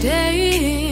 day